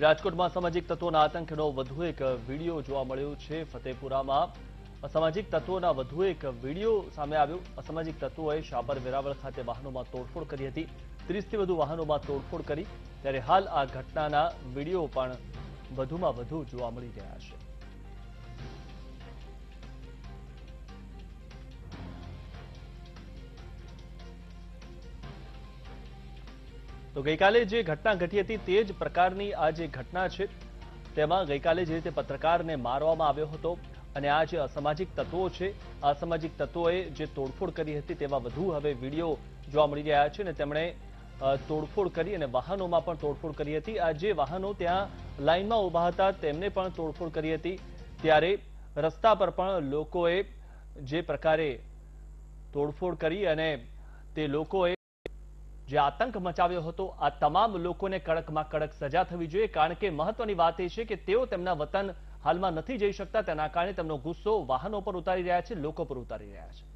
રાજકોટમાં સામાજિક તત્વોના આતંકનો વધુ એક વીડિયો જોવા મળ્યો છે ફતેપુરામાં. અસામાજિક તત્વોના વધુ એક વીડિયો સામે આવ્યો. અસામાજિક તત્વોએ શાપર વેરાવળ ખાતે વાહનોમાં તોડફોડ કરી હતી. ત્રીસથી વધુ વાહનોમાં તોડફોડ કરી. ત્યારે હાલ આ ઘટનાના વીડિયો પણ વધુમાં વધુ જોવા મળી રહ્યા છે. તો ગઈકાલે જે ઘટના ઘટી હતી તે જ પ્રકારની આ જે ઘટના છે, તેમાં ગઈકાલે જે રીતે પત્રકારને મારવામાં આવ્યો હતો અને આ જે અસામાજિક તત્વો છે, અસામાજિક તત્વોએ જે તોડફોડ કરી હતી તેમાં વધુ હવે વીડિયો જોવા મળી રહ્યા છે અને તેમણે તોડફોડ કરી અને વાહનોમાં પણ તોડફોડ કરી હતી. આ જે વાહનો ત્યાં લાઇનમાં ઊભા હતા, તેમને પણ તોડફોડ કરી હતી. ત્યારે રસ્તા પર પણ લોકોએ જે પ્રકારે તોડફોડ કરી અને તે લોકોએ જે આતંક મચાવ્યો હતો, આ તમામ લોકોને કડકમાં કડક સજા થવી જોઈએ, કારણ કે મહત્વની વાત એ છે કે તેઓ તેમના વતન હાલમાં નથી જઈ શકતા, તેના કારણે તેમનો ગુસ્સો વાહનો પર ઉતારી રહ્યા છે, લોકો પર ઉતારી રહ્યા છે.